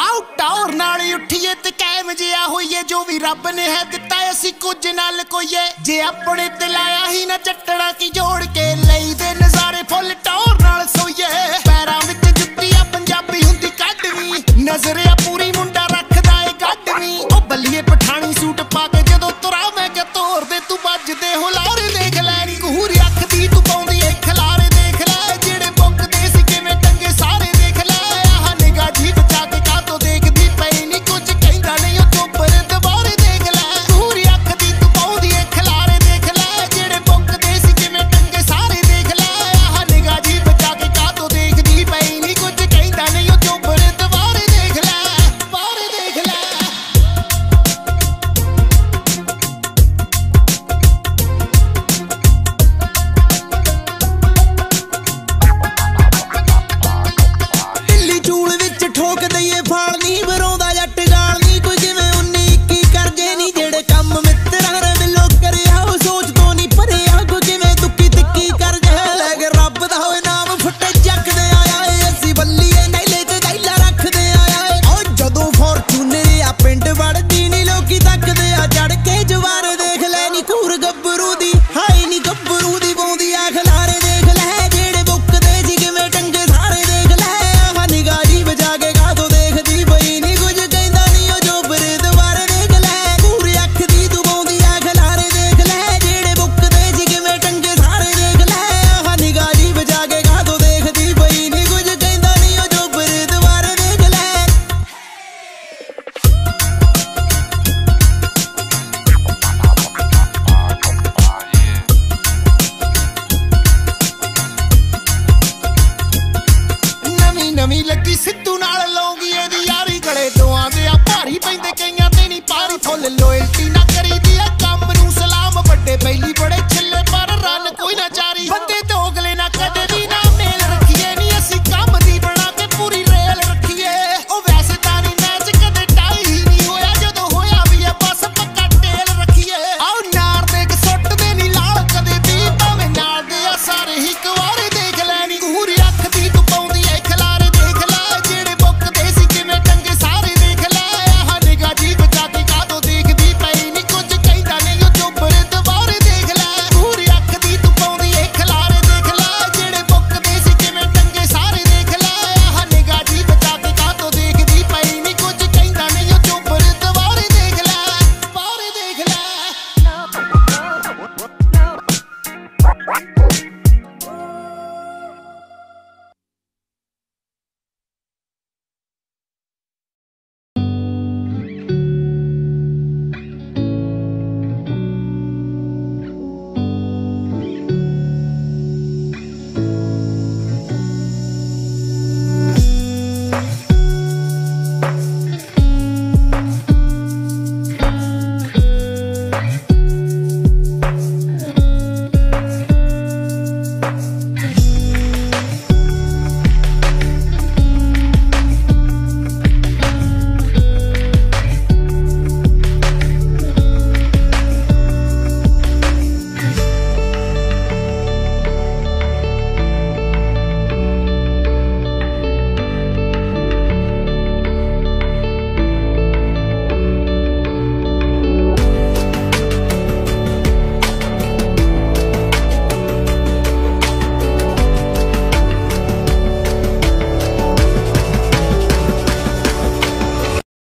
ਆਓ ਟੌਰ ਨਾਲ ਉੱਠੀਏ ਤੇ ਕਾਇਮ ਜਿਆ ਹੋਈਏ, ਜੋ ਵੀ ਰੱਬ ਨੇ ਹੈ ਦਿੱਤਾ ਅਸੀਂ ਕੁਝ ਨਾਲ ਕੋਈਏ। ਜੇ ਆਪਣੇ ਤੇ ਲਾਇਆ ਹੀ ਨਾ ਚੱਟੜਾ ਕੀ ਜੋੜ ਕੇ ਲਈ ਦੇ ਨਜ਼ਾਰੇ ਫੁੱਲ ਟੌਰ ਨਾਲ ਸੋਈਏ। ਪੈਰਾਂ ਵਿੱਚ ਜੁੱਤੀਆਂ ਪੰਜਾਬੀ ਹੁੰਦੀ ਕੱਢਵੀਂ ਨਜ਼ਰਿਆ ਪੂਰੀ ਮੁੰਡਾ ਰੱਖਦਾ ਏ ਗੱਡਵੀਂ। ਉਹ ਬੱਲੀਏ ਪਠਾਣੀ ਸੂਟ ਪਾ ਕੇ ਜਦੋਂ ਤੁਰਾ ਮੈਂ ਕਿ ਤੋਰ ਦੇ, ਤੂੰ ਵੱਜਦੇ ਹੁਲਾ